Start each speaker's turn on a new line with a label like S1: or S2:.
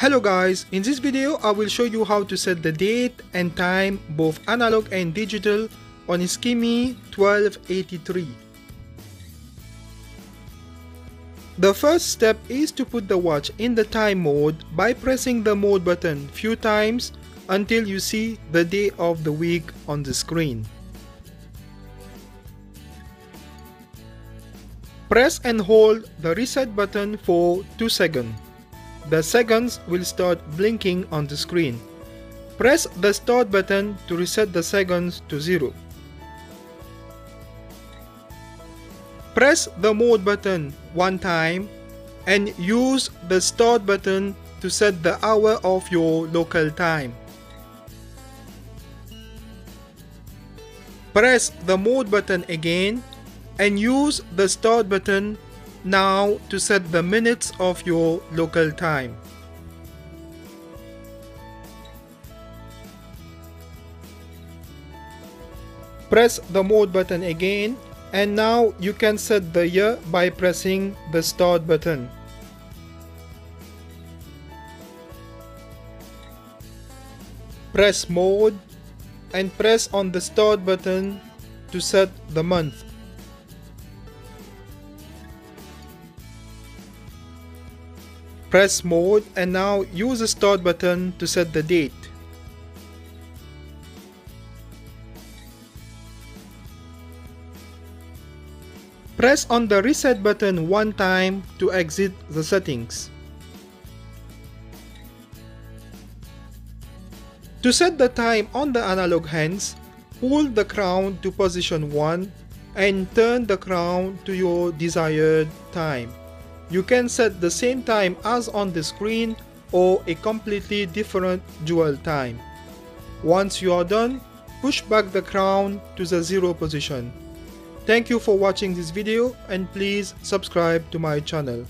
S1: Hello guys, in this video I will show you how to set the date and time both analog and digital on Skmei 1283. The first step is to put the watch in the time mode by pressing the mode button few times until you see the day of the week on the screen. Press and hold the reset button for 2 seconds. The seconds will start blinking on the screen. Press the start button to reset the seconds to 0. Press the mode button one time and use the start button to set the hour of your local time. Press the mode button again and use the start button now to set the minutes of your local time. Press the mode button again and now you can set the year by pressing the start button. Press mode and press on the start button to set the month. Press mode and now use the start button to set the date. Press on the reset button one time to exit the settings. To set the time on the analog hands, pull the crown to position 1 and turn the crown to your desired time. You can set the same time as on the screen or a completely different dual time. Once you are done, push back the crown to the zero position. Thank you for watching this video and please subscribe to my channel.